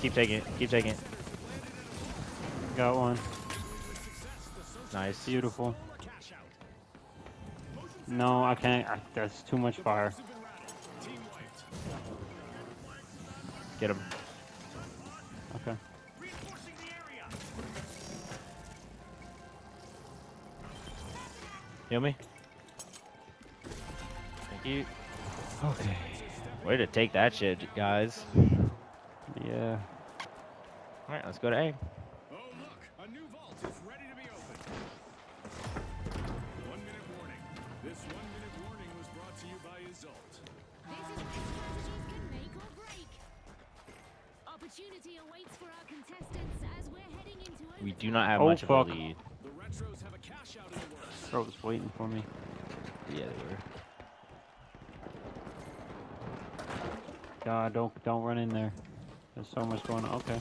keep taking it. Keep taking it. Got one. Nice. Beautiful. No, I can't. I, that's too much fire. Get him. Okay. Heal me. Thank you. Okay. Way to take that shit, guys. Yeah. All right, let's go to A. Oh, look, a new vault is ready to be opened. One minute warning. This one minute warning was brought to you by ISEUL-T. This is where strategies can make or break. Opportunity awaits for our contestants as we're heading into We do not have Oh, much fuck. of a lead. The Retros have a cash out in the works. Bro was waiting for me. Yeah, they were. God, don't don't run in there. There's so much going on. Okay.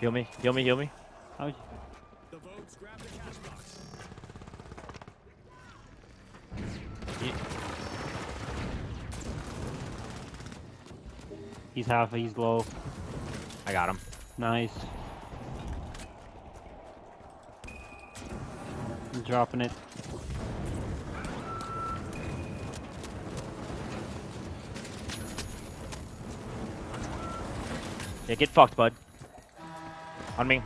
Heal me. Heal me. Heal me. How'd The votes grab the cash box. He's half. He's low. I got him. Nice. I'm dropping it. Yeah, get fucked, bud. On me.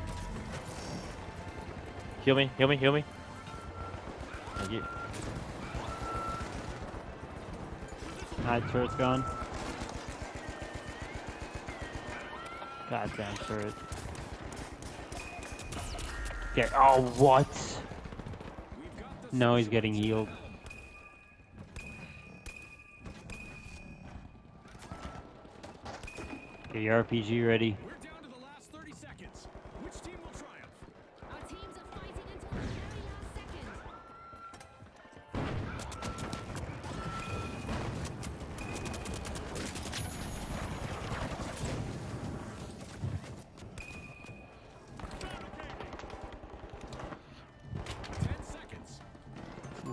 Heal me. Heal me. Heal me. Thank you. High turret's gone. Goddamn turret. Okay. Oh, what? We've got the No, he's getting healed. Get your RPG ready.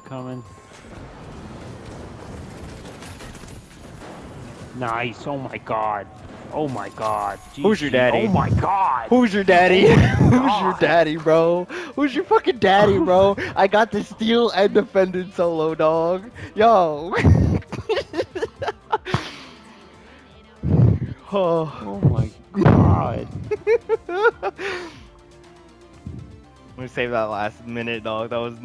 Coming. Nice. Oh my god. Oh my god. Who's your daddy? Oh my god. Who's your daddy? Oh Who's your daddy, bro? Who's your fucking daddy, bro? I got the steal and defended solo, dog. Yo. oh. Oh my god. Let me save that last minute, dog. That was